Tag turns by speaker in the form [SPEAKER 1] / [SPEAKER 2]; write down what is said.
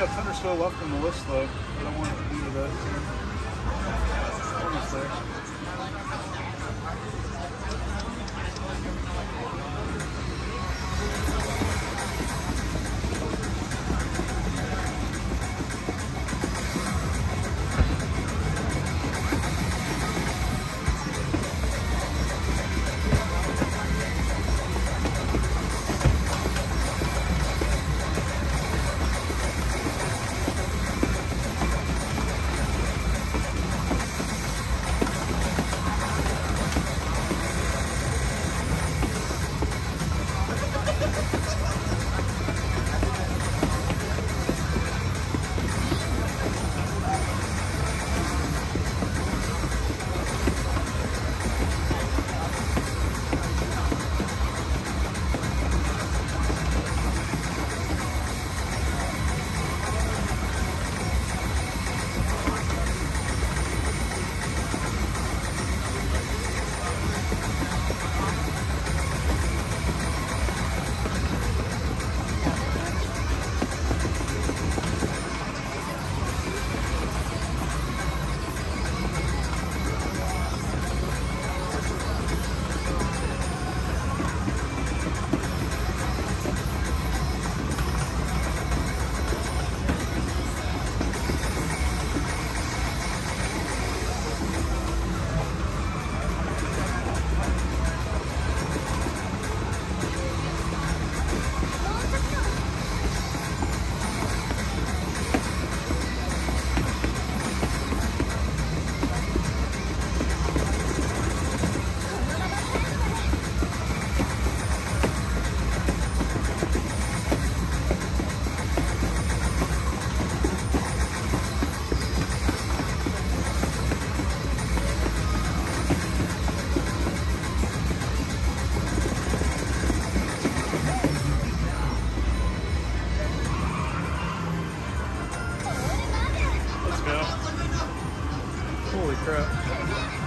[SPEAKER 1] have Thunderstorm left on the list though. I don't want to be to that. Almost there. Holy crap.